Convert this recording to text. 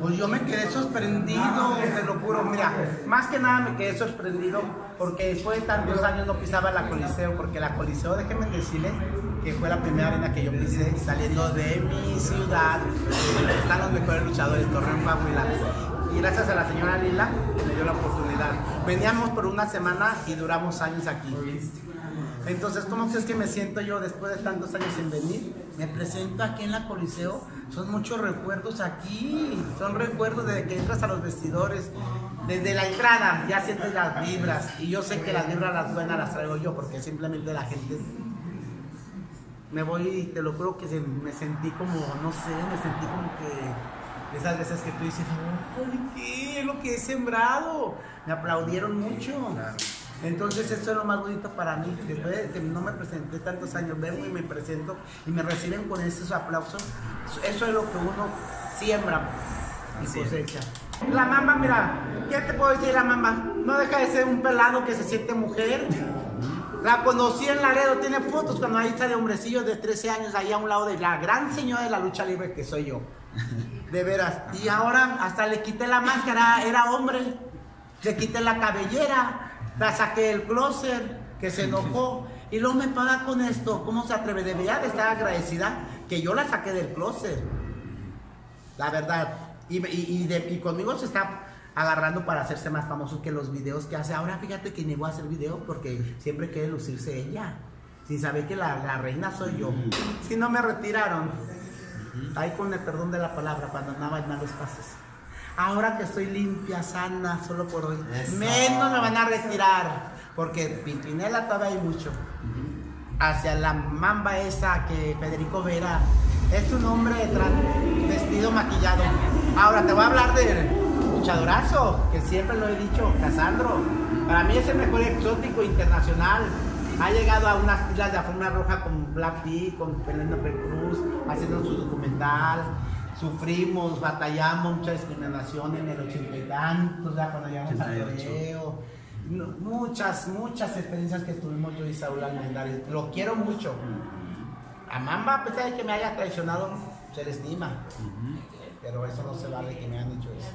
Pues yo me quedé sorprendido, te lo juro. Mira, más que nada me quedé sorprendido porque después de tantos años no pisaba la Coliseo, porque la Coliseo, déjenme decirles, que fue la primera arena que yo pisé saliendo de mi ciudad, están los mejores luchadores, Torreón, Coahuila. Y gracias a la señora Lila me dio la oportunidad. Veníamos por una semana y duramos años aquí. Entonces, ¿cómo crees que me siento yo después de tantos años sin venir? Me presento aquí en la Coliseo. Son muchos recuerdos aquí. Son recuerdos desde que entras a los vestidores. Desde la entrada ya sientes las vibras. Y yo sé que las vibras las buenas las traigo yo porque simplemente la gente... Me voy te lo juro que me sentí como, no sé, me sentí como que esas veces que tú dices, "Ay, ¿qué es lo que he sembrado? Me aplaudieron mucho. Entonces eso es lo más bonito para mí. Después de que no me presenté tantos años, vengo y me presento y me reciben con esos aplausos. Eso es lo que uno siembra y cosecha. La mamba, mira, ¿qué te puedo decir la mamba? No deja de ser un pelado que se siente mujer. La conocí en Laredo, tiene fotos cuando ahí está de hombrecillo de 13 años, ahí a un lado de la gran señora de la lucha libre que soy yo. De veras. Y ahora hasta le quité la máscara, era hombre. Le quité la cabellera, la saqué del closet, que se enojó. Y luego me paga con esto. ¿Cómo se atreve? Debería de estar agradecida que yo la saqué del closet. La verdad. Y, y- y de- y conmigo se está agarrando para hacerse más famoso que los videos que hace. Ahora fíjate que ni voy a hacer video porque siempre quiere lucirse ella. Sin saber que la, la reina soy yo. Si no me retiraron. Ahí con el perdón de la palabra, cuando andaba en malos pasos. Ahora que estoy limpia, sana, solo por hoy. Eso. Menos me van a retirar. Porque Pimpinela todavía hay mucho hacia la mamba esa que Federico Vera es un hombre vestido maquillado. Ahora te voy a hablar del luchadorazo, que siempre lo he dicho, Casandro. Para mí es el mejor exótico internacional. Ha llegado a unas islas de alfombra roja con Black P, con Penélope Cruz, haciendo su documental. Sufrimos, batallamos mucha discriminación en el ochenta y tantos, ya cuando llegamos al 88. torneo. No, muchas, muchas experiencias que tuvimos yo y Saúl Almendares. Lo quiero mucho. A Mamba, a pesar de que me haya traicionado, se le estima. Pero eso no se vale que me han dicho eso.